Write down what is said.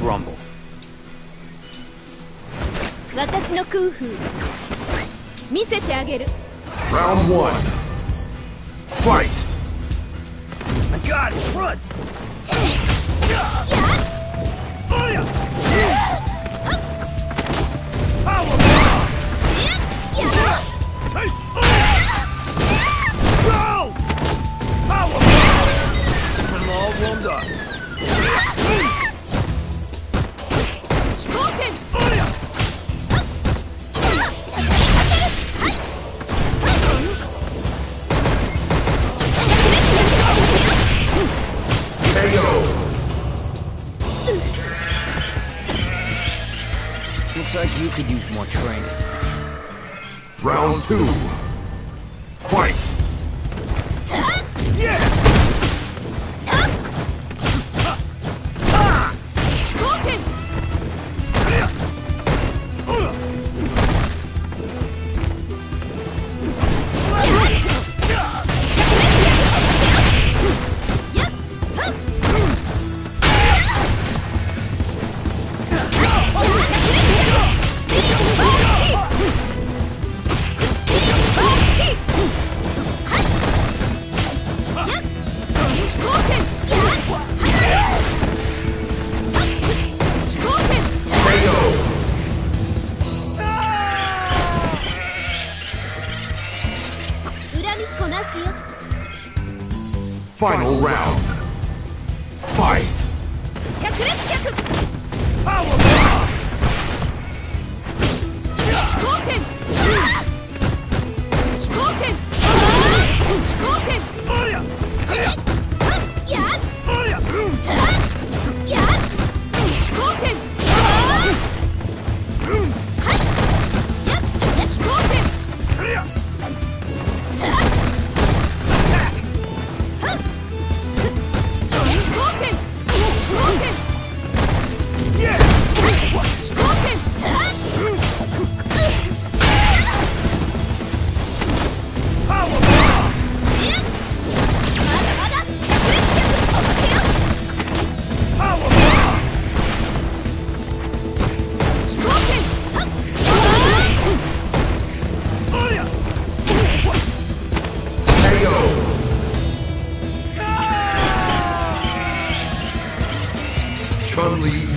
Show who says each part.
Speaker 1: rumble.
Speaker 2: 私の空風見せてあげる
Speaker 3: Round one. Fight.
Speaker 1: I got it! Run! Power Looks like you could use more training.
Speaker 3: Round two. Final round. Fight.
Speaker 1: Only.